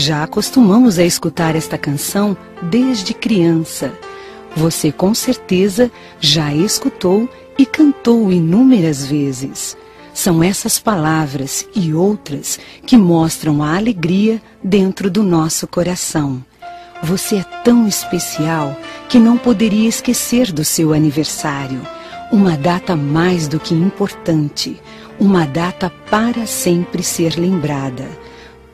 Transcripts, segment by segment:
Já acostumamos a escutar esta canção desde criança. Você com certeza já escutou e cantou inúmeras vezes. São essas palavras e outras que mostram a alegria dentro do nosso coração. Você é tão especial que não poderia esquecer do seu aniversário. Uma data mais do que importante, uma data para sempre ser lembrada.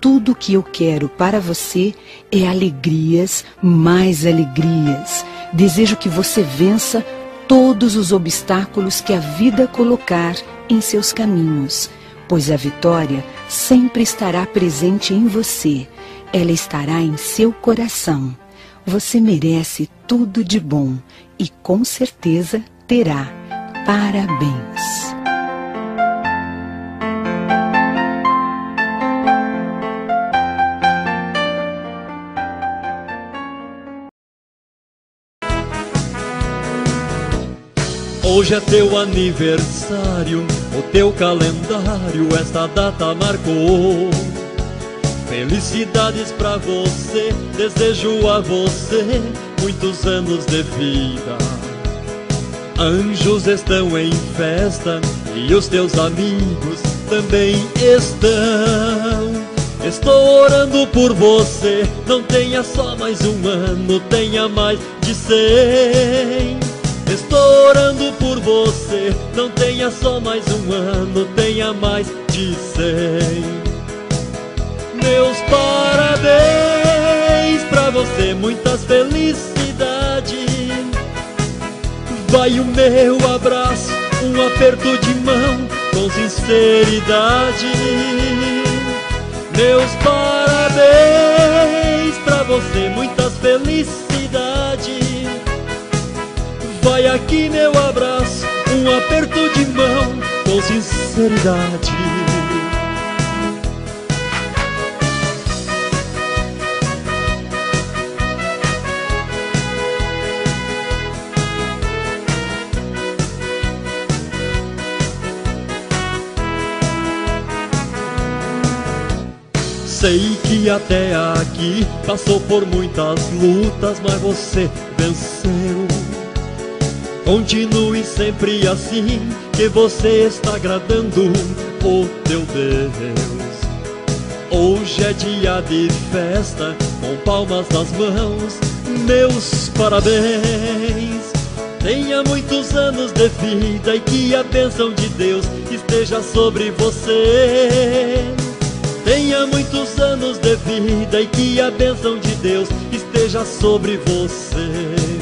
Tudo o que eu quero para você é alegrias, mais alegrias. Desejo que você vença todos os obstáculos que a vida colocar em seus caminhos, pois a vitória sempre estará presente em você ela estará em seu coração. Você merece tudo de bom e com certeza terá. Parabéns! Hoje é teu aniversário, o teu calendário esta data marcou. Felicidades pra você, desejo a você muitos anos de vida. Anjos estão em festa e os teus amigos também estão. Estou orando por você, não tenha só mais um ano, tenha mais de cem. Estou orando por você, não tenha só mais um ano, tenha mais de cem meus parabéns pra você, muitas felicidades. Vai o meu abraço, um aperto de mão com sinceridade. Meus parabéns pra você, muitas felicidades. Vai aqui meu abraço, um aperto de mão com sinceridade. Sei que até aqui passou por muitas lutas, mas você venceu. Continue sempre assim, que você está agradando o teu Deus. Hoje é dia de festa, com palmas nas mãos, meus parabéns. Tenha muitos anos de vida e que a bênção de Deus esteja sobre você. Tenha muitos anos de vida e que a bênção de Deus esteja sobre você.